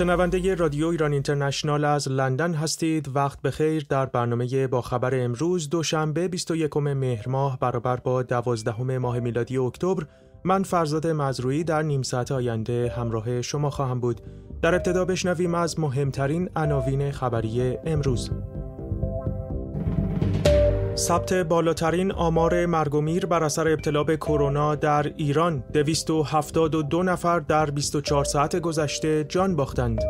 شنونده رادیو ایران اینترنشنال از لندن هستید. وقت بخیر. در برنامه با خبر امروز دوشنبه 21 مهر ماه برابر با 12 ماه میلادی اکتبر من فرزاد مزروعی در نیم ساعت آینده همراه شما خواهم بود. در ابتدا بشنویم از مهمترین عناوین خبری امروز. ثبت بالاترین آمار مرگ و میر بر اثر ابتلا به کرونا در ایران 272 نفر در 24 ساعت گذشته جان باختند.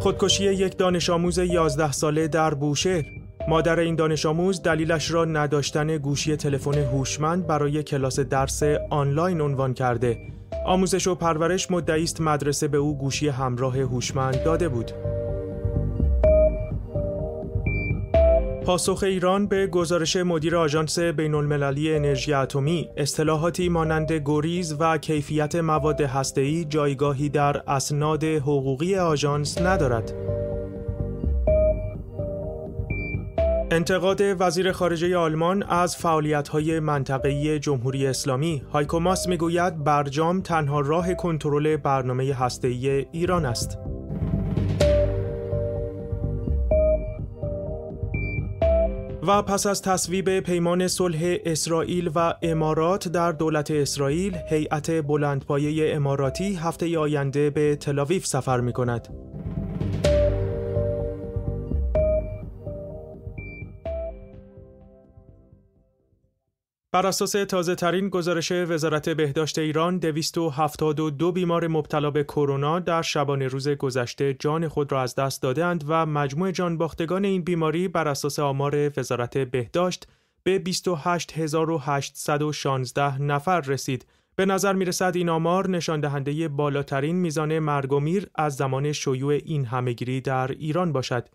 خودکشی یک دانش آموز 11 ساله در بوشهر مادر این دانش آموز دلیلش را نداشتن گوشی تلفن هوشمند برای کلاس درس آنلاین عنوان کرده آموزش و پرورش مدعی است مدرسه به او گوشی همراه هوشمند داده بود. پاسخ ایران به گزارش مدیر آژانس بین المللی انرژی اتمی اصطلاحاتی مانند گریز و کیفیت مواد هسته‌ای جایگاهی در اسناد حقوقی آژانس ندارد. انتقاد وزیر خارجه آلمان از فعالیت‌های منطقه‌ای جمهوری اسلامی هایکو ماس می‌گوید برجام تنها راه کنترل برنامه هسته‌ای ایران است. و پس از تصویب پیمان صلح اسرائیل و امارات در دولت اسرائیل، هیئت بلندپایه اماراتی هفته آینده به تلاویف سفر می کند. بر اساس تازه ترین گزارش وزارت بهداشت ایران 272 بیمار مبتلا به کرونا در شبانه روز گذشته جان خود را از دست دادند و مجموع جان باختگان این بیماری بر اساس آمار وزارت بهداشت به 28816 نفر رسید. به نظر می رسد این آمار نشان دهنده بالاترین میزان مرگ و میر از زمان شیوع این همهگیری در ایران باشد.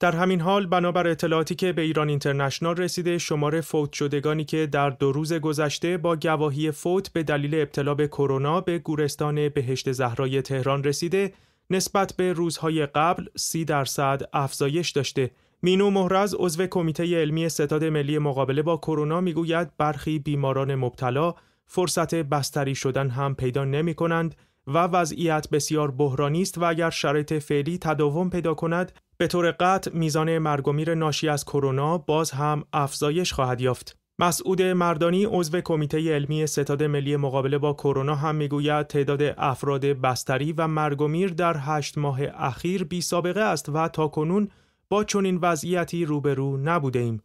در همین حال بنابر اطلاعاتی که به ایران اینترنشنال رسیده شمار فوت شدگانی که در دو روز گذشته با گواهی فوت به دلیل ابتلا به کرونا به گورستان بهشت زهرای تهران رسیده نسبت به روزهای قبل سی درصد افزایش داشته. مینو مهرز عضو کمیته علمی ستاد ملی مقابله با کرونا می‌گوید برخی بیماران مبتلا فرصت بستری شدن هم پیدا نمی کنند و وضعیت بسیار بحرانی است و اگر شرایط فعلی تداوم پیدا کند به طور قطع میزان مرگ و میر ناشی از کرونا باز هم افزایش خواهد یافت. مسعود مردانی عضو کمیته علمی ستاد ملی مقابله با کرونا هم می‌گوید تعداد افراد بستری و مرگ و میر در هشت ماه اخیر بی سابقه است و تا کنون با چنین وضعیتی روبرو نبوده ایم.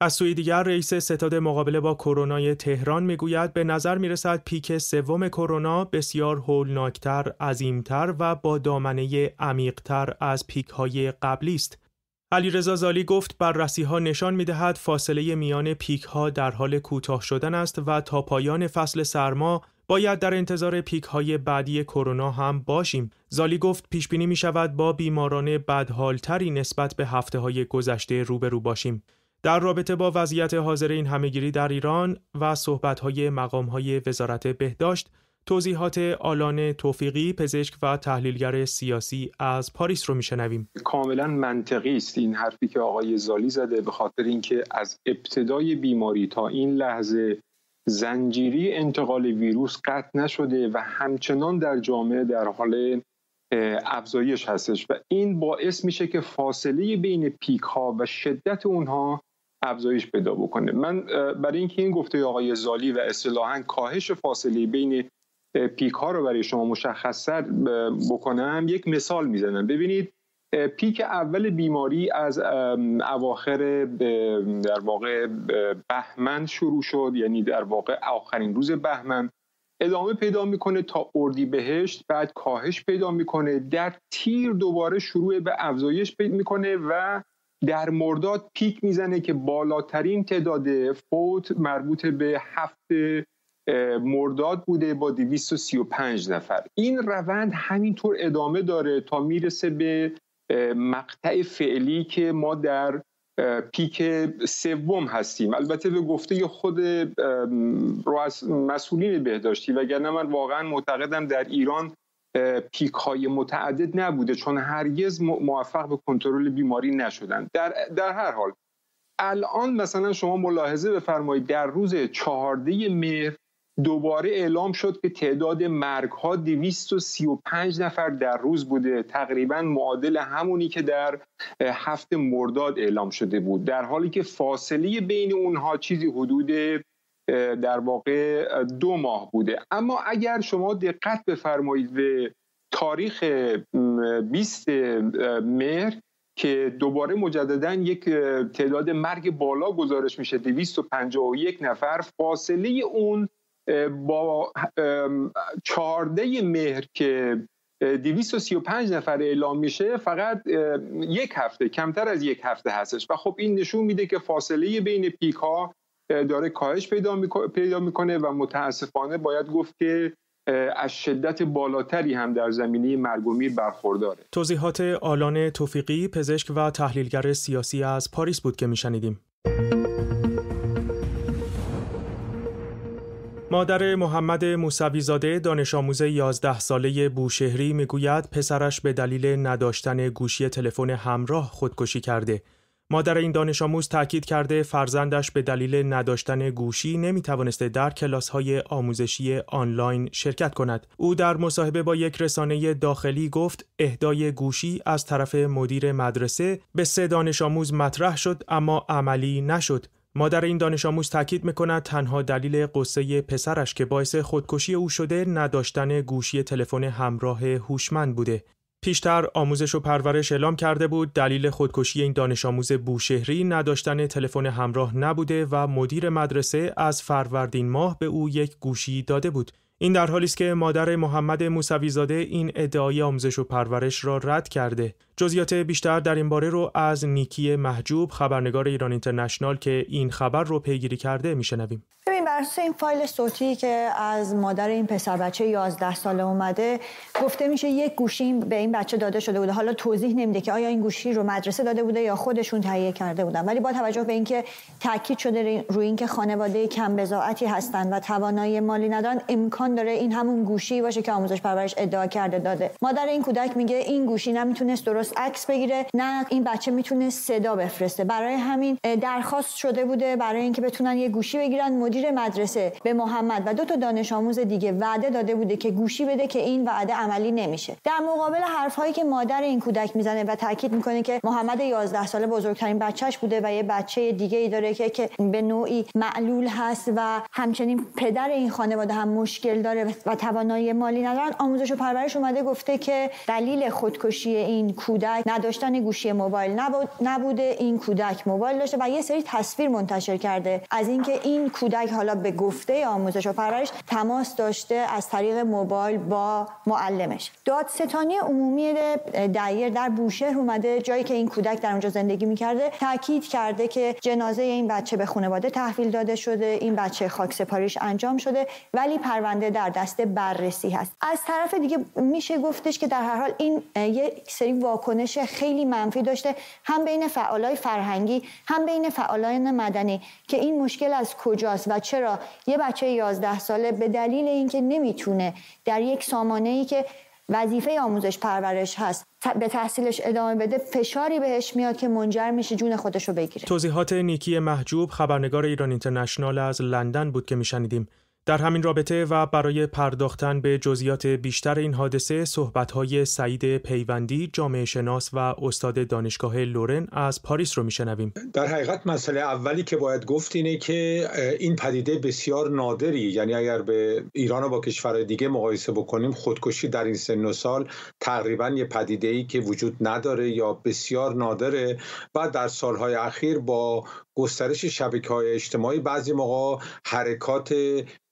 از سوی دیگر رئیس ستاد مقابله با کرونا تهران می‌گوید به نظر می‌رسد پیک سوم کرونا بسیار هولناکتر، عظیمتر و با دامنه عمیقتر از پیک های قبلی است. علیرضا زالی گفت بررسی ها نشان می‌دهد فاصله میان پیک ها در حال کوتاه شدن است و تا پایان فصل سرما باید در انتظار پیک های بعدی کرونا هم باشیم. زالی گفت پیش بینی می شود با بیماران بدحالتری نسبت به هفته های گذشته روبرو باشیم. در رابطه با وضعیت حاضر این همهگیری در ایران و صحبت‌های مقام‌های وزارت بهداشت توضیحات آلان توفیقی پزشک و تحلیلگر سیاسی از پاریس رو میشنویم. کاملا منطقی است این حرفی که آقای زالی زده به خاطر اینکه از ابتدای بیماری تا این لحظه زنجیری انتقال ویروس قطع نشده و همچنان در جامعه در حال افزایش هستش و این باعث میشه که فاصله بین پیک ها و شدت اونها افزایش پیدا بکنه. من برای اینکه این گفته آقای زالی و اصطلاحا کاهش فاصله بین پیک ها رو برای شما مشخصتر بکنم یک مثال می‌زنم. ببینید پیک اول بیماری از اواخر در واقع بهمن شروع شد یعنی در واقع آخرین روز بهمن. ادامه پیدا می‌کنه تا اردی بهشت بعد کاهش پیدا می‌کنه در تیر دوباره شروع به افزایش پیدا می‌کنه و در مرداد پیک می‌زنه که بالاترین تعداد فوت مربوط به هفته مرداد بوده با 235 نفر. این روند همینطور ادامه داره تا می‌رسه به مقطع فعلی که ما در پیک سوم هستیم. البته به گفته خود مسئولین بهداشتی وگرنه من واقعا معتقدم در ایران پیک های متعدد نبوده چون هرگز موفق به کنترل بیماری نشدن. در, در هر حال الان مثلا شما ملاحظه بفرمایید در روز چهارده مهر دوباره اعلام شد که تعداد مرگ ها 235 نفر در روز بوده. تقریبا معادل همونی که در هفت مرداد اعلام شده بود. در حالی که فاصله بین اونها چیزی حدود در واقع دو ماه بوده. اما اگر شما دقت بفرمایید به تاریخ 20 مهر که دوباره مجددا یک تعداد مرگ بالا گزارش میشه 251 نفر فاصله اون با 14 مهر که 235 نفر اعلام میشه فقط یک هفته کمتر از یک هفته هستش. و خب این نشون میده که فاصله بین پیک ها داره کاهش پیدا می‌کنه و متاسفانه باید گفت که از شدت بالاتری هم در زمینه مرگومیر برخورداره توضیحات آلان توفیقی پزشک و تحلیلگر سیاسی از پاریس بود که میشنیدیم مادر محمد موسوی زاده دانش آموز 11 ساله بوشهری می‌گوید پسرش به دلیل نداشتن گوشی تلفن همراه خودکشی کرده. مادر این دانش آموز تاکید کرده فرزندش به دلیل نداشتن گوشی نمی‌توانسته در کلاس های آموزشی آنلاین شرکت کند. او در مصاحبه با یک رسانه داخلی گفت اهدای گوشی از طرف مدیر مدرسه به سه دانش آموز مطرح شد اما عملی نشد. مادر این دانش آموز تاکید می‌کند تنها دلیل قصه پسرش که باعث خودکشی او شده نداشتن گوشی تلفن همراه هوشمند بوده. پیشتر آموزش و پرورش اعلام کرده بود دلیل خودکشی این دانش آموز بوشهری نداشتن تلفن همراه نبوده و مدیر مدرسه از فروردین ماه به او یک گوشی داده بود. این در حالی است که مادر محمد موسوی زاده این ادعای آموزش و پرورش را رد کرده. جزئیات بیشتر در این باره رو از نیکی محجوب خبرنگار ایران اینترنشنال که این خبر رو پیگیری کرده میشنویم. ببین بر این فایل صوتی که از مادر این پسر بچه 11 ساله اومده گفته میشه یک گوشی به این بچه داده شده بوده. حالا توضیح نمیده که آیا این گوشی رو مدرسه داده بوده یا خودشون تهیه کرده بودن. ولی با توجه به اینکه تاکید شده روی اینکه خانواده کم بضاعتی هستند و توانایی مالی ندارن امکان داره این همون گوشی باشه که آموزش پرورش ادعا کرده داده. مادر این کودک میگه این گوشی نمی‌تونست درست عکس بگیره. نه این بچه می‌تونه صدا بفرسته. برای همین درخواست شده بوده برای اینکه بتونن یه گوشی بگیرن. مدیر مدرسه به محمد و دو تا دانش آموز دیگه وعده داده بوده که گوشی بده که این وعده عملی نمیشه. در مقابل حرفهایی که مادر این کودک می‌زنه و تاکید می‌کنه که محمد 11 ساله بزرگترین بچهش بوده و یه بچه دیگه ای داره که که به نوعی معلول هست و همچنین پدر این خانواده هم مشکل داره و توانایی مالی ندارن. آموزش و پرورش اومده گفته که دلیل خودکشی این کودک نداشتن گوشی موبایل نبوده. این کودک موبایل داشته و یه سری تصویر منتشر کرده. از اینکه این کودک حالا به گفته آموزش و پرورش تماس داشته از طریق موبایل با معلمش. دادستانی عمومی دایر در بوشهر اومده. جایی که این کودک در اونجا زندگی می‌کرده تاکید کرده که جنازه این بچه به خانواده تحویل داده شده. این بچه خاک سپاریش انجام شده ولی پرونده در دست بررسی هست. از طرف دیگه میشه گفتش که در هر حال این یک سری خیلی منفی داشته هم بین فعالای فرهنگی هم بین فعالان مدنی که این مشکل از کجاست و چرا یه بچه 11 ساله به دلیل اینکه نمی‌تونه در یک سامانه ای که وظیفه آموزش پرورش هست به تحصیلش ادامه بده فشاری بهش میاد که منجر میشه جون خودش رو بگیره. توضیحات نیکی محجوب خبرنگار ایران اینترنشنال از لندن بود که میشنیدیم. در همین رابطه و برای پرداختن به جزئیات بیشتر این حادثه صحبت‌های سعید پیوندی جامعه شناس و استاد دانشگاه لورن از پاریس رو میشنویم. در حقیقت مسئله اولی که باید گفت اینه که این پدیده بسیار نادری. یعنی اگر به ایران و با کشورهای دیگه مقایسه بکنیم خودکشی در این سن و سال تقریبا یه پدیده ای که وجود نداره یا بسیار نادره. و در سالهای اخیر با گسترش شبکه های اجتماعی. بعضی موقع حرکات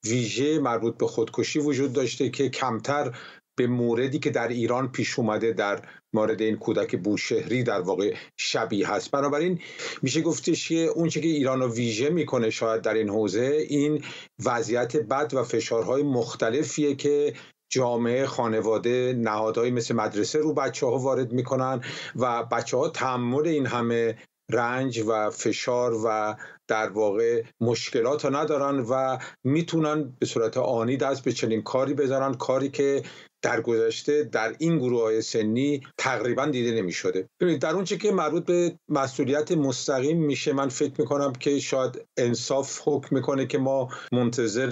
ویژه مربوط به خودکشی وجود داشته که کمتر به موردی که در ایران پیش اومده در مورد این کودک بوشهری در واقع شبیه هست. بنابراین میشه گفتش که اون که ایران رو ویژه می‌کنه شاید در این حوزه این وضعیت بد و فشارهای مختلفیه که جامعه خانواده نهادهایی مثل مدرسه رو بچه ها وارد می‌کنن و بچه ها تحمل این همه رنج و فشار و در واقع مشکلات رو ندارن و می‌تونن به صورت آنی دست به چنین کاری بذارن کاری که در گذشته در این گروه های سنی تقریبا دیده نمی شده در اون که مربوط به مسئولیت مستقیم میشه من فکر می‌کنم که شاید انصاف حکم می‌کنه که ما منتظر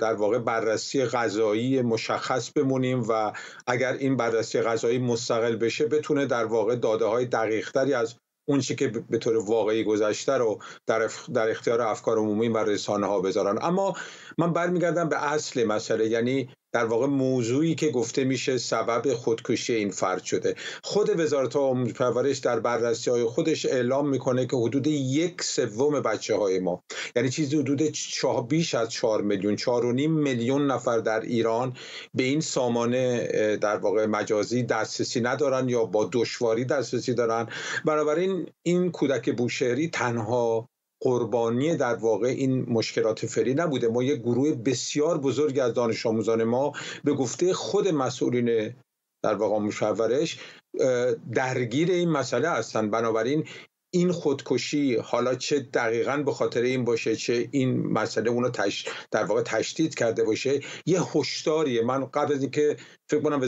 در واقع بررسی غذایی مشخص بمونیم و اگر این بررسی غذایی مستقل بشه بتونه در واقع داده های دقیق از اون چی که به طور واقعی گذشته رو در, در اختیار افکار عمومی و رسانه ها بذارن. اما من برمیگردم به اصل مسئله یعنی در واقع موضوعی که گفته میشه سبب خودکشی این فرد شده. خود وزارت آموزش پرورش در بررسی های خودش اعلام می‌کنه که حدود یک سوم بچه های ما یعنی چیزی حدود بیش از چهار میلیون چهار و نیم میلیون نفر در ایران به این سامانه در واقع مجازی دسترسی ندارن یا با دشواری دسترسی دارن. بنابراین این کودک بوشهری تنها قربانی در واقع این مشکلات فری نبوده. ما یک گروه بسیار بزرگ از دانش آموزان ما به گفته خود مسئولین در واقع مشورش درگیر این مسئله هستند بنابراین این خودکشی حالا چه دقیقا به خاطر این باشه چه این مسئله اونو تش... در واقع تشدید کرده باشه یه هشداریه. من قبل از اینکه فکر کنم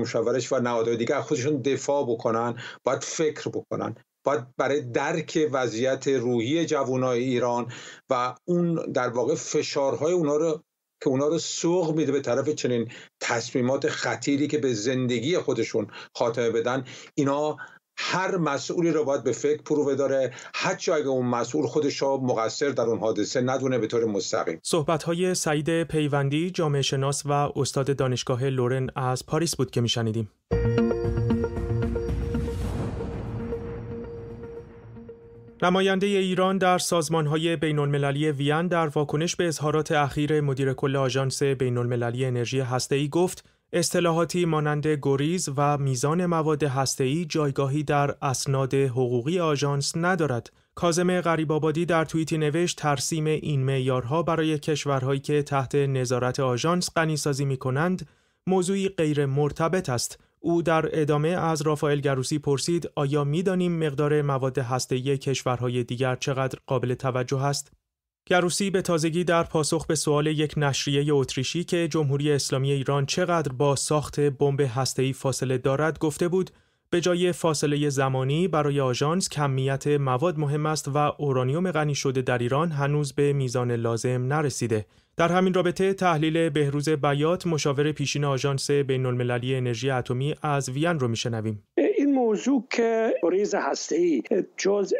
مشورش و نهادهای دیگه خودشون دفاع بکنن باید فکر بکنن. باید برای درک وضعیت روحی جوانای ایران و اون در واقع فشارهای اونا رو که اونا رو سوق میده به طرف چنین تصمیمات خطیری که به زندگی خودشون خاتمه بدن اینا هر مسئولی رو باید به فکر فرو بداره. حتی اگه اون مسئول خودش رو مقصر در اون حادثه ندونه به طور مستقیم. صحبت های سعید پیوندی جامعه شناس و استاد دانشگاه لورن از پاریس بود که میشنیدیم. نماینده ایران در سازمانهای بین المللی وین در واکنش به اظهارات اخیر مدیر کل آژانس بین المللی انرژی هسته‌ای گفت اصطلاحاتی مانند گریز و میزان مواد هسته‌ای جایگاهی در اسناد حقوقی آژانس ندارد. کاظم غریبآبادی در توییتی نوشت ترسیم این معیارها برای کشورهایی که تحت نظارت آژانس غنیسازی می کنند موضوعی غیر مرتبط است او در ادامه از رافائل گروسی پرسید آیا می‌دانیم مقدار مواد هسته‌ای کشورهای دیگر چقدر قابل توجه است؟ گروسی به تازگی در پاسخ به سوال یک نشریه اتریشی که جمهوری اسلامی ایران چقدر با ساخت بمب هسته‌ای فاصله دارد گفته بود به جای فاصله زمانی برای آژانس کمیت مواد مهم است و اورانیوم غنی شده در ایران هنوز به میزان لازم نرسیده. در همین رابطه تحلیل بهروز بیات مشاور پیشین آژانس بین المللی انرژی اتمی از وین رو میشنویم. این موضوع که گریز هسته جز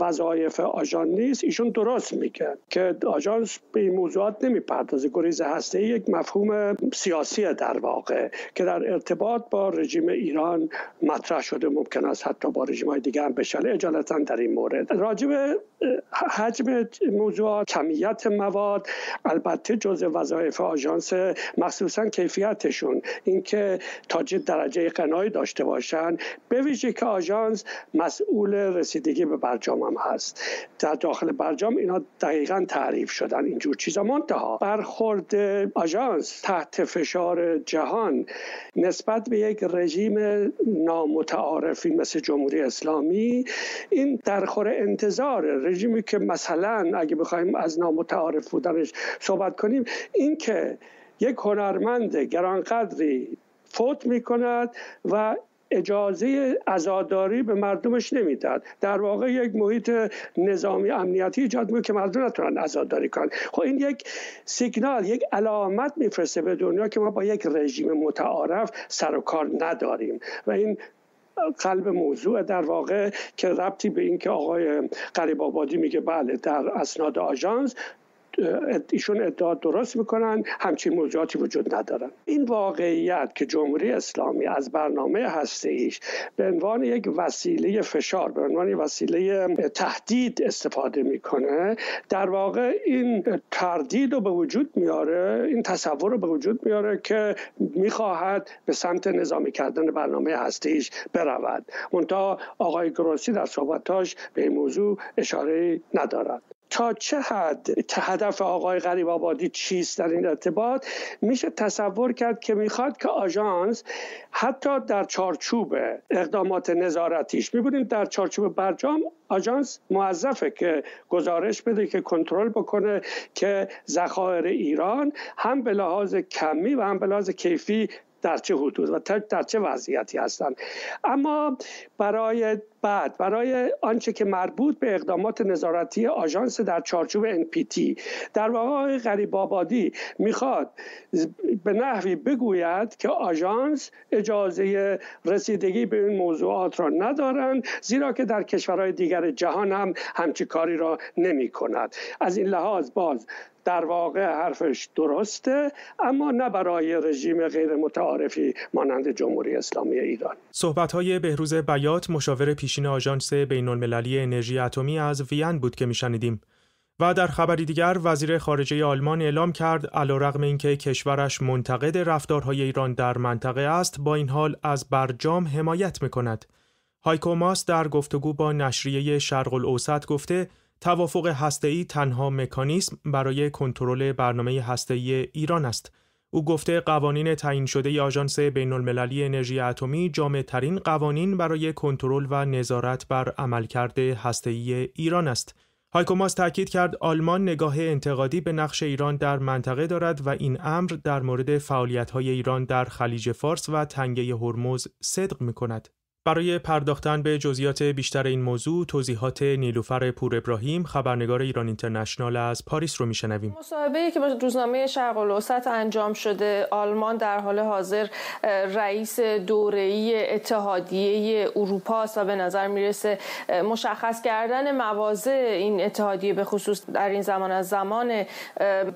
وظایف آژان نیست ایشون درست میگه که آژانس به این موضوعات نمی‌پردازه. گریز هسته یک مفهوم سیاسی در واقع که در ارتباط با رژیم ایران مطرح شده ممکن است حتی با رژیم های دیگه هم بشله اجالتا در این مورد. راجب حجم موضوعات کمیت مواد البته جز وظایف آژانس مخصوصا کیفیتشون اینکه تا چه درجه قنایی داشته باشن به ویژه که آژانس مسئول رسیدگی به برجام هم هست. در داخل برجام اینا دقیقا تعریف شدن اینجور چیزا. منتها برخورد آژانس تحت فشار جهان نسبت به یک رژیم نامتعارفی مثل جمهوری اسلامی این درخور انتظار رژیمی که مثلا اگه بخوایم از نامتعارف بودنش صحبت کنیم این که یک هنرمند گرانقدری فوت می کند و اجازه ازاداری به مردمش نمی‌داد در واقع یک محیط نظامی امنیتی ایجاد می‌کنه که مردم نتونن ازاداری کنن. خب این یک سیگنال یک علامت میفرسته به دنیا که ما با یک رژیم متعارف سر و کار نداریم. و این قلب موضوع در واقع که ربطی به این که آقای قریب آبادی میگه بله در اسناد آژانس ایشون ادعا درست می‌کنن همچین موضوعاتی وجود ندارن. این واقعیت که جمهوری اسلامی از برنامه هسته ایش به عنوان یک وسیله فشار به عنوان وسیله تهدید استفاده می‌کنه در واقع این تردید رو به وجود میاره این تصور رو به وجود میاره که می‌خواهد به سمت نظامی کردن برنامه هسته ایش برود. منتها آقای گروسی در صحبتاش به این موضوع اشاره ندارد. تا چه حد هدف آقای غریب آبادی چیست در این ارتباط؟ میشه تصور کرد که می‌خواد که آژانس حتی در چارچوب اقدامات نظارتیش می‌بینیم در چارچوب برجام آژانس موظفه که گزارش بده که کنترل بکنه که ذخایر ایران هم به لحاظ کمی و هم به لحاظ کیفی در چه حدود و در چه وضعیتی هستند. اما برای بعد برای آنچه که مربوط به اقدامات نظارتی آژانس در چارچوب NPT در واقع غریب آبادی می‌خواد به نحوی بگوید که آژانس اجازه رسیدگی به این موضوعات را ندارند زیرا که در کشورهای دیگر جهان هم همچی کاری را نمی کند از این لحاظ باز در واقع حرفش درسته اما نه برای رژیم غیر متعارفی مانند جمهوری اسلامی ایران. صحبت های بهروز بیات مشاور پیشین آژانس بین المللی انرژی اتمی از وین بود که میشنیدیم. و در خبری دیگر وزیر خارجه آلمان اعلام کرد علیرغم اینکه کشورش منتقد رفتارهای ایران در منطقه است با این حال از برجام حمایت می‌کند. هایکو ماس در گفتگو با نشریه شرق الاوسط گفته توافق هسته‌ای تنها مکانیسم برای کنترل برنامه هسته‌ای ایران است. او گفته قوانین تعیین شده آژانس بین المللی انرژی اتمی جامع ترین قوانین برای کنترل و نظارت بر عملکرد هسته‌ای ایران است. هایکوماس تاکید کرد آلمان نگاه انتقادی به نقش ایران در منطقه دارد و این امر در مورد فعالیت‌های ایران در خلیج فارس و تنگه هرمز صدق می‌کند. برای پرداختن به جزئیات بیشتر این موضوع توضیحات نیلوفر پور ابراهیم خبرنگار ایران اینترنشنال از پاریس رو میشنویم. مصاحبه که با روزنامه شرق الاوسط انجام شده آلمان در حال حاضر رئیس دوره‌ای اتحادیه اروپا است و به نظر می‌رسه مشخص کردن مواضع این اتحادیه به خصوص در این زمان از زمان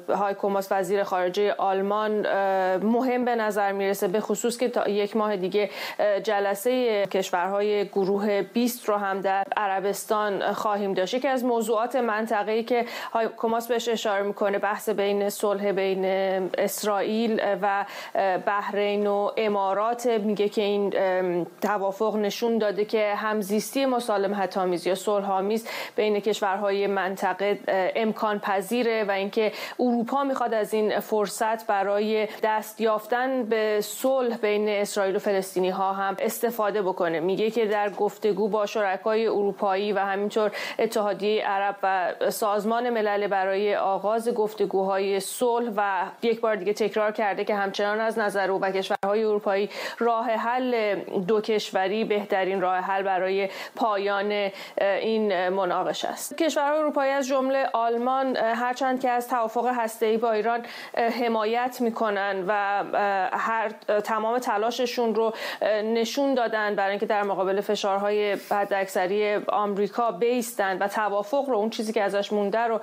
هایکو ماس وزیر خارجه آلمان مهم به نظر می‌رسه به خصوص که تا یک ماه دیگه جلسه کشورهای گروه 20 رو هم در عربستان خواهیم داشت. یکی از موضوعات منطقه‌ای که کماس بهش اشاره می‌کنه بحث بین صلح بین اسرائیل و بحرین و امارات. میگه که این توافق نشون داده که همزیستی مسالمت آمیز یا صلح آمیز بین کشورهای منطقه امکان پذیره و اینکه اروپا می‌خواد از این فرصت برای دست یافتن به صلح بین اسرائیل و فلسطینی ها هم استفاده بکنه. میگه که در گفتگو با شرکای اروپایی و همینطور اتحادیه عرب و سازمان ملل برای آغاز گفتگوهای صلح و یک بار دیگه تکرار کرده که همچنان از نظر او و کشورهای اروپایی راه حل دو کشوری بهترین راه حل برای پایان این مناقشه است. کشورهای اروپایی از جمله آلمان هرچند که از توافق هسته‌ای با ایران حمایت می‌کنن و هر تمام تلاششون رو نشون دادن برای اینکه در مقابل فشارهای حداکثری آمریکا بیستن و توافق رو اون چیزی که ازش مونده رو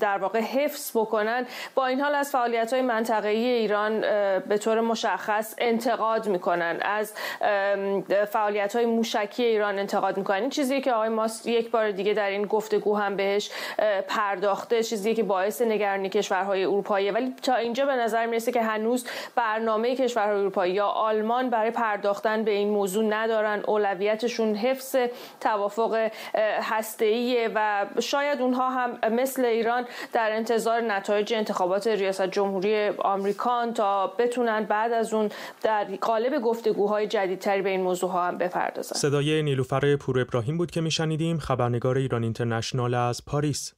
در واقع حفظ بکنن. با این حال از فعالیت های منطقه‌ای ایران به طور مشخص انتقاد می‌کنن. از فعالیت های موشکی ایران انتقاد می‌کنن. این چیزی که آقای ماست یک بار دیگه در این گفتگو هم بهش پرداخته. چیزی که باعث نگرانی کشورهای اروپایی ولی تا اینجا به نظر می‌رسه که هنوز برنامه کشورهای اروپایی یا آلمان برای پرداختن به این موضوع ندارن اولویتشون حفظ توافق هسته‌ایه و شاید اونها هم مثل ایران در انتظار نتایج انتخابات ریاست جمهوری آمریکان تا بتونن بعد از اون در قالب گفتگوهای جدیدتری به این موضوع ها هم بپردازن. صدای نیلوفر پور ابراهیم بود که میشنیدیم. خبرنگار ایران اینترنشنال از پاریس.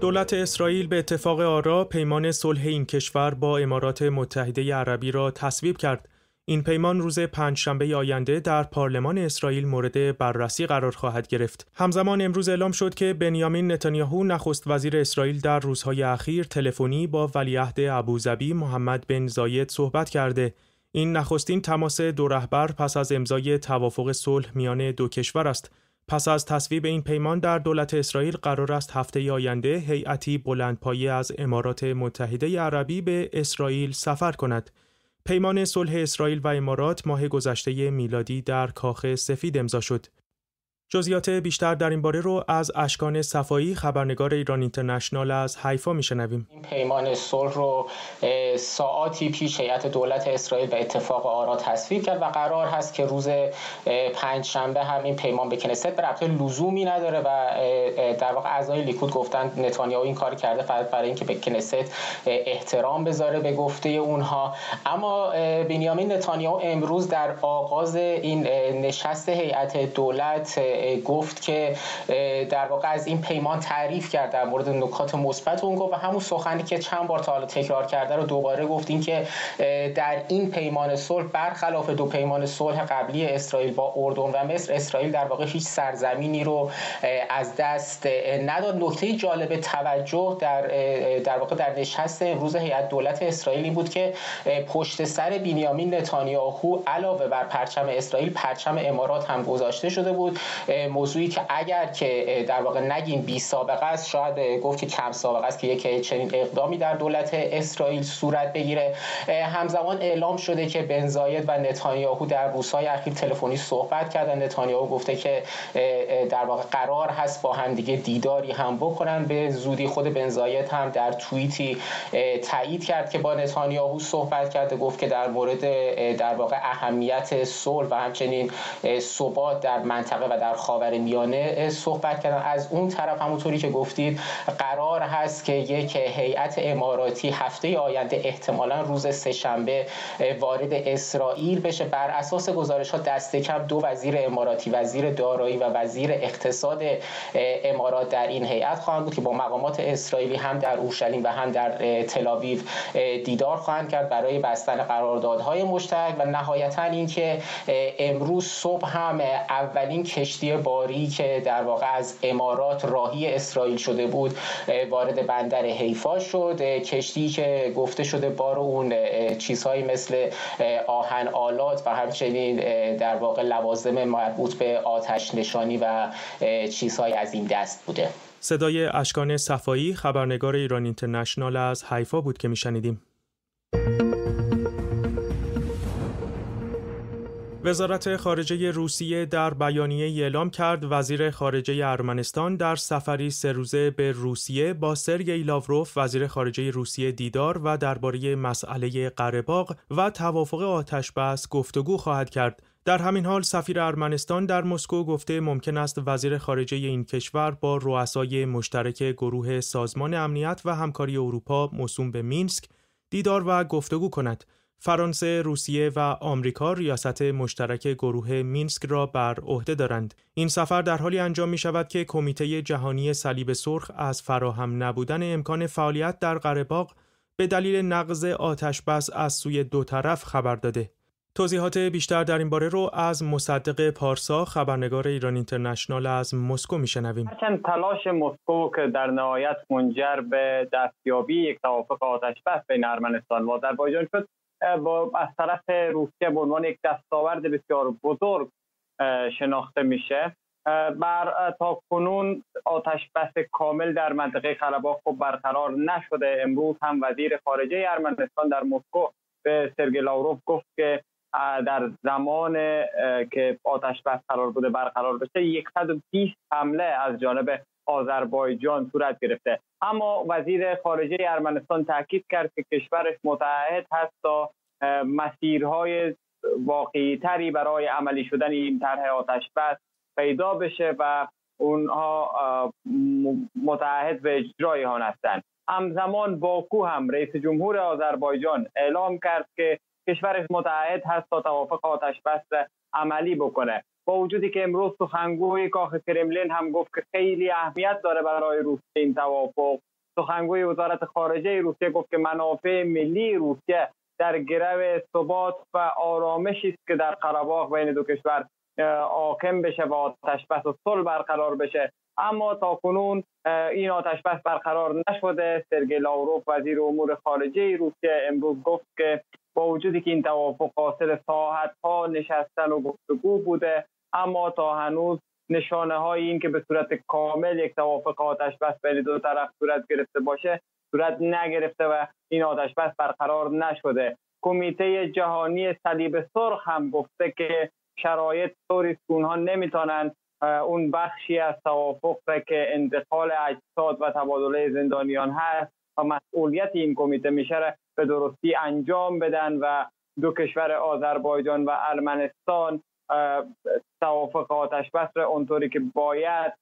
دولت اسرائیل به اتفاق آرا پیمان صلح این کشور با امارات متحده عربی را تصویب کرد. این پیمان روز پنجشنبه آینده در پارلمان اسرائیل مورد بررسی قرار خواهد گرفت. همزمان امروز اعلام شد که بنیامین نتانیاهو نخست وزیر اسرائیل در روزهای اخیر تلفنی با ولیعهد ابوظبی محمد بن زاید صحبت کرده. این نخستین تماس دو رهبر پس از امضای توافق صلح میان دو کشور است. پس از تصویب این پیمان در دولت اسرائیل قرار است هفته آینده هیئتی بلندپایه از امارات متحده عربی به اسرائیل سفر کند. پیمان صلح اسرائیل و امارات ماه گذشته میلادی در کاخ سفید امضا شد. جزئیات بیشتر در این باره رو از اشکان صفایی خبرنگار ایران اینترنشنال از حیفا میشنویم. این پیمان صلح رو ساعاتی پیش هیئت دولت اسرائیل به اتفاق آرا تصویب کرد و قرار هست که روز پنج شنبه هم این پیمان به کنست رابطه لزومی نداره و در واقع اعضای لیکود گفتن نتانیاهو این کار کرده فقط برای اینکه به کنست احترام بذاره به گفته اونها. اما بنیامین نتانیاهو امروز در آغاز این نشست هیئت دولت گفت که در واقع از این پیمان تعریف کرد در مورد نکات مثبت اون گفت و همون سخنی که چند بار تا حالا تکرار کرده رو دوباره گفت. این که در این پیمان صلح برخلاف دو پیمان صلح قبلی اسرائیل با اردن و مصر اسرائیل در واقع هیچ سرزمینی رو از دست نداد. نکته جالب توجه در در واقع در نشست امروز هیئت دولت اسرائیلی بود که پشت سر بنیامین نتانیاهو علاوه بر پرچم اسرائیل پرچم امارات هم گذاشته شده بود. موضوعی که اگر که در واقع نگیم بی سابقه است شاید گفت که کم سابقه است که یک چنین اقدامی در دولت اسرائیل صورت بگیره. همزمان اعلام شده که بنزاید و نتانیاهو در روزهای اخیر تلفنی صحبت کردن. نتانیاهو گفته که در واقع قرار هست با همدیگه دیداری هم بکنن. به زودی خود بنزاید هم در توییتی تایید کرد که با نتانیاهو صحبت کرده گفت که در مورد در واقع اهمیت صلح و همچنین ثبات در منطقه و در خاور میانه صحبت کردن. از اون طرف همونطوری که گفتید قرار هست که یک هیئت اماراتی هفته آینده احتمالا روز سهشنبه وارد اسرائیل بشه. بر اساس گزارش ها دست کم دو وزیر اماراتی وزیر دارایی و وزیر اقتصاد امارات در این هیئت خواهند بود که با مقامات اسرائیلی هم در اورشلیم و هم در تلاویو دیدار خواهند کرد برای بستن قراردادهای مشترک. و نهایتا اینکه امروز صبح هم اولین کشتی باری که در واقع از امارات راهی اسرائیل شده بود وارد بندر حیفا شد. کشتی که گفته شده بار اون چیزهایی مثل آهن آلات و همچنین در واقع لوازم مربوط به آتش نشانی و چیزهای از این دست بوده. صدای اشکان صفایی خبرنگار ایران اینترنشنال از حیفا بود که میشنیدیم. وزارت خارجه روسیه در بیانیه اعلام کرد وزیر خارجه ارمنستان در سفری سه روزه به روسیه با سرگئی لاوروف وزیر خارجه روسیه دیدار و درباره مسئله قره‌باغ و توافق آتشبس گفتگو خواهد کرد. در همین حال سفیر ارمنستان در مسکو گفته ممکن است وزیر خارجه این کشور با رؤسای مشترک گروه سازمان امنیت و همکاری اروپا موسوم به مینسک دیدار و گفتگو کند. فرانسه، روسیه و آمریکا ریاست مشترک گروه مینسک را بر عهده دارند. این سفر در حالی انجام می شود که کمیته جهانی صلیب سرخ از فراهم نبودن امکان فعالیت در قره‌باغ به دلیل نقض آتش بس از سوی دو طرف خبر داده. توضیحات بیشتر در این باره رو از مصدق پارسا خبرنگار ایران اینترنشنال از مسکو میشنویم. چند تلاش مسکو که در نهایت منجر به دستیابی یک توافق آتش بس بین ارمنستان و آذربایجان شد با از طرف روسیه به عنوان یک دستاورد بسیار بزرگ شناخته میشه. بر تا کنون آتش بس کامل در منطقه قره‌باغ خب برقرار نشده. امروز هم وزیر خارجه ارمنستان در مسکو به سرگی لاوروف گفت که در زمان که آتش بس قرار بوده برقرار بشه 120 حمله از جانب آذربایجان صورت گرفته. اما وزیر خارجه ارمنستان تاکید کرد که کشورش متعهد هست تا مسیرهای واقعی تری برای عملی شدن این طرح آتش بس پیدا بشه و اونها متعهد به اجرای آن هستند. همزمان باکو هم رئیس جمهور آذربایجان اعلام کرد که کشورش متعهد هست تا توافق آتش بس عملی بکنه. با وجودی که امروز سخنگوی کاخ کرملین هم گفت که خیلی اهمیت داره برای روسیه این توافق. سخنگوی وزارت خارجه روسیه گفت که منافع ملی روسیه در گرو ثبات و آرامشی است که در قره‌باغ بین دو کشور حاکم بشه و آتش بس و صلح برقرار بشه. اما تا کنون این آتش بس برقرار نشده. سرگی لاوروف وزیر امور خارجه روسیه امروز گفت که با وجودی که این توافق حاصل ساعت ها نشستن و گفتگو بوده اما تا هنوز نشانه های این که به صورت کامل یک توافق آتش بس بین دو طرف صورت گرفته باشه صورت نگرفته و این آتش بس برقرار نشده. کمیته جهانی صلیب سرخ هم گفته که شرایط طوری اونها نمی‌تونن اون بخشی از توافق که انتقال اجساد و تبادله زندانیان هست و مسئولیت این کمیته میشه به درستی انجام بدن و دو کشور آذربایجان و ارمنستان توافق آتش بس اونطوری که باید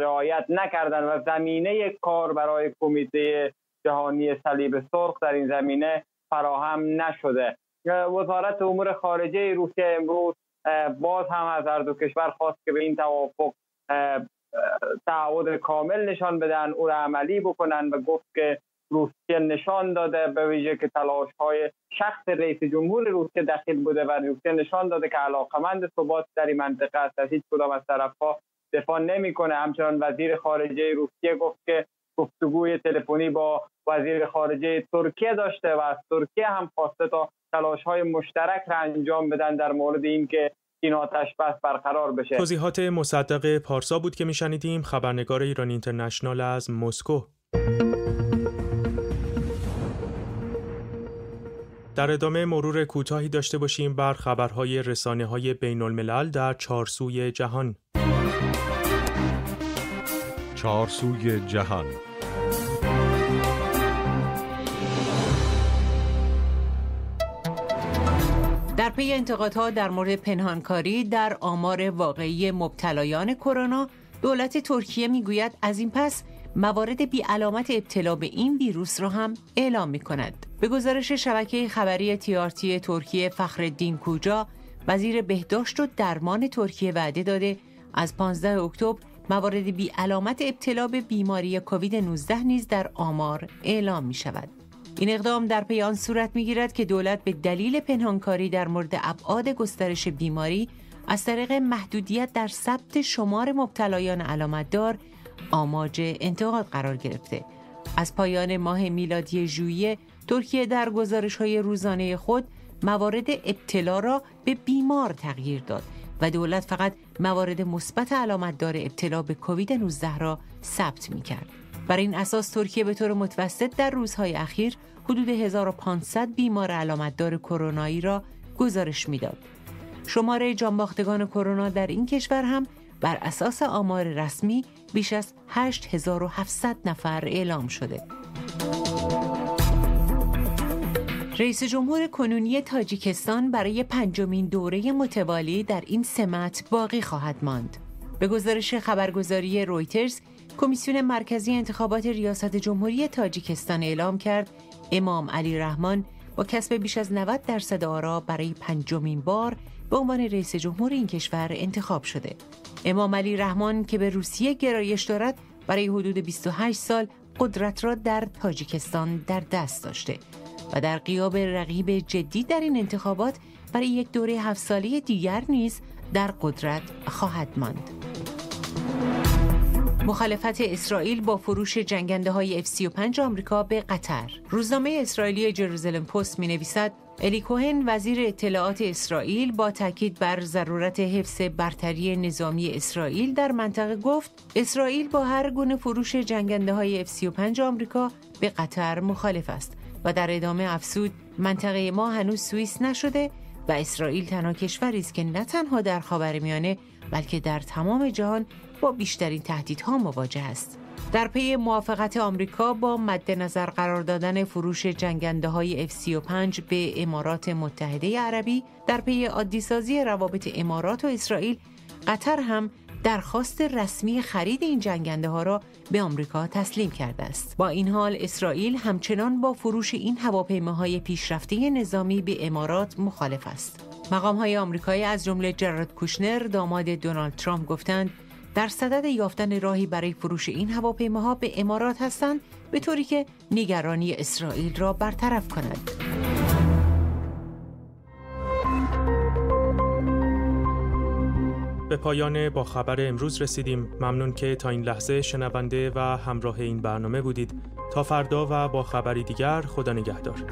رعایت نکردن و زمینه کار برای کمیته جهانی صلیب سرخ در این زمینه فراهم نشده. وزارت امور خارجه روسیه امروز باز هم از هر دو کشور خواست که به این توافق تعهد کامل نشان بدن او را عملی بکنن و گفت که روسیه نشان داده به ویژه که تلاش های شخص رئیس جمهور روسیه دخیل بوده و روسیه نشان داده که علاقمند ثبات در این منطقه است. از هیچ کدام از طرفها دفاع نمی‌کنه. همچنان وزیر خارجه روسیه گفت که گفتگوی تلفنی با وزیر خارجه ترکیه داشته و از ترکیه هم خواسته تا تلاش های مشترک را انجام بدن در مورد اینکه این آتش بس برقرار بشه. توضیحات مصدق پارسا بود که میشنیدیم. خبرنگار ایران اینترنشنال از مسکو. در ادامه مرور کوتاهی داشته باشیم بر خبرهای رسانه های بین الملل در چارسوی جهان چارسوی جهان در پی انتقادها در مورد پنهانکاری در آمار واقعی مبتلایان کرونا دولت ترکیه می‌گوید از این پس موارد بی علامت ابتلا به این ویروس را هم اعلام می کند. به گزارش شبکه خبری تیارتی ترکیه فخرالدین کوجا وزیر بهداشت و درمان ترکیه وعده داده از 15 اکتبر موارد بی علامت ابتلا به بیماری کووید 19 نیز در آمار اعلام می شود. این اقدام در پی آن صورت می گیرد که دولت به دلیل پنهانکاری در مورد ابعاد گسترش بیماری از طریق محدودیت در ثبت شمار مبتلایان علامتدار آماج انتقاد قرار گرفته. از پایان ماه میلادی ژوئیه ترکیه در گزارش های روزانه خود موارد ابتلا را به بیمار تغییر داد و دولت فقط موارد مثبت علامتدار ابتلا به کووید 19 را ثبت می کرد. بر این اساس ترکیه به طور متوسط در روزهای اخیر حدود 1500 بیمار علامتدار کرونایی را گزارش می‌داد. شماره جانباختگان کرونا در این کشور هم بر اساس آمار رسمی بیش از 8700 نفر اعلام شده. رئیس جمهور کنونی تاجیکستان برای پنجمین دوره متوالی در این سمت باقی خواهد ماند. به گزارش خبرگزاری رویترز، کمیسیون مرکزی انتخابات ریاست جمهوری تاجیکستان اعلام کرد امام علی رحمان با کسب بیش از 90 درصد آرا برای پنجمین بار به عنوان رئیس جمهور این کشور انتخاب شده. امام علی رحمان که به روسیه گرایش دارد برای حدود 28 سال قدرت را در تاجیکستان در دست داشته و در قیاب رقیب جدی در این انتخابات برای یک دوره هفت ساله دیگر نیز در قدرت خواهد ماند. مخالفت اسرائیل با فروش جنگنده های F-35 آمریکا به قطر روزنامه اسرائیلی جروزلم پست می نویسد الی کوهن وزیر اطلاعات اسرائیل با تاکید بر ضرورت حفظ برتری نظامی اسرائیل در منطقه گفت اسرائیل با هر گونه فروش جنگنده های F-35 آمریکا به قطر مخالف است و در ادامه افسود منطقه ما هنوز سوئیس نشده و اسرائیل تنها کشوری است که نه تنها در خاورمیانه بلکه در تمام جهان با بیشترین تهدیدها مواجه است. در پی موافقت آمریکا با مد نظر قرار دادن فروش جنگنده های F-35 به امارات متحده عربی در پی عادیسازی روابط امارات و اسرائیل قطر هم درخواست رسمی خرید این جنگنده ها را به آمریکا تسلیم کرده است. با این حال اسرائیل همچنان با فروش این هواپیماهای پیشرفته نظامی به امارات مخالف است. مقام های آمریکایی از جمله جرارد کوشنر داماد دونالد ترامپ گفتند در صدد یافتن راهی برای فروش این هواپیماها به امارات هستند به طوری که نگرانی اسرائیل را برطرف کند. به پایان با خبر امروز رسیدیم. ممنون که تا این لحظه شنونده و همراه این برنامه بودید. تا فردا و با خبری دیگر خدا نگهدار.